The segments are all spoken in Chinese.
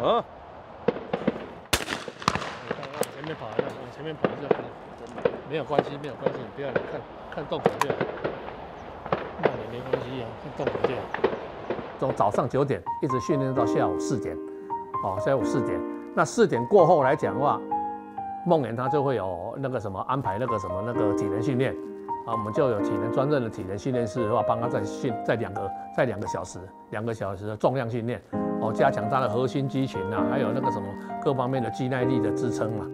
啊！看，往前面跑，往前面跑就好。没有关系，没有关系，你不要看看洞口就好。那也没关系啊，看洞口就好。从早上九点一直训练到下午四点，哦，下午四点。那四点过后来讲的话，梦岩他就会有那个什么安排，那个什么那个体能训练。啊，我们就有体能专任的体能训练师的话，帮他再训再两个再两个小时，两个小时的重量训练。哦，加强他的核心肌群啊，还有那个什么各方面的肌耐力的支撑嘛。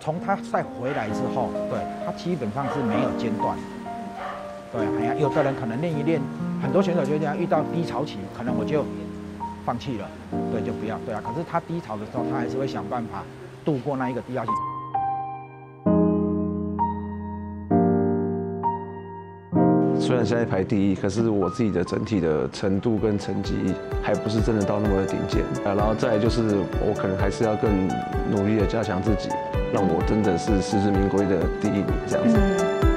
从他再回来之后，对他基本上是没有间断。对，哎呀，有的人可能练一练，很多选手就这样遇到低潮期，可能我就放弃了，对，就不要，对啊。可是他低潮的时候，他还是会想办法度过那一个低潮期。虽然现在排第一，可是我自己的整体的程度跟成绩还不是真的到那么的顶尖。然后再就是我可能还是要更努力的加强自己，让我真的是实至名归的第一名这样子。